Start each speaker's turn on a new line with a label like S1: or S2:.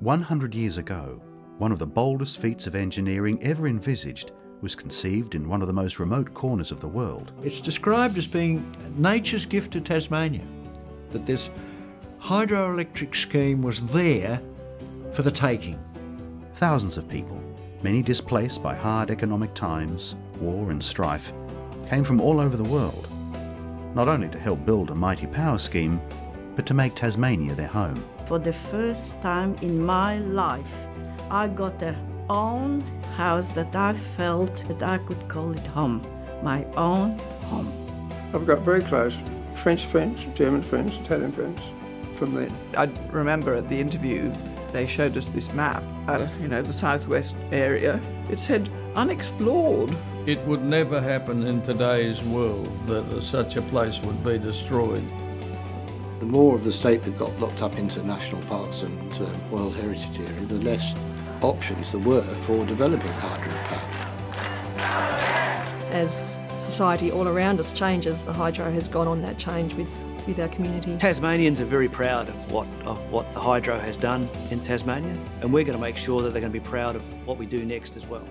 S1: 100 years ago, one of the boldest feats of engineering ever envisaged was conceived in one of the most remote corners of the world.
S2: It's described as being nature's gift to Tasmania, that this hydroelectric scheme was there for the taking.
S1: Thousands of people, many displaced by hard economic times, war and strife, came from all over the world, not only to help build a mighty power scheme, but to make Tasmania their home.
S3: For the first time in my life, I got a own house that I felt that I could call it home, my own home.
S4: I've got very close French friends, German friends, Italian friends from then.
S5: I remember at the interview they showed us this map, uh, you know, the southwest area. It said unexplored.
S6: It would never happen in today's world that such a place would be destroyed.
S7: The more of the state that got locked up into national parks and um, World Heritage Area, the less options there were for developing hydropower.
S8: As society all around us changes, the hydro has gone on that change with, with our community.
S9: Tasmanians are very proud of what, of what the hydro has done in Tasmania, and we're going to make sure that they're going to be proud of what we do next as well.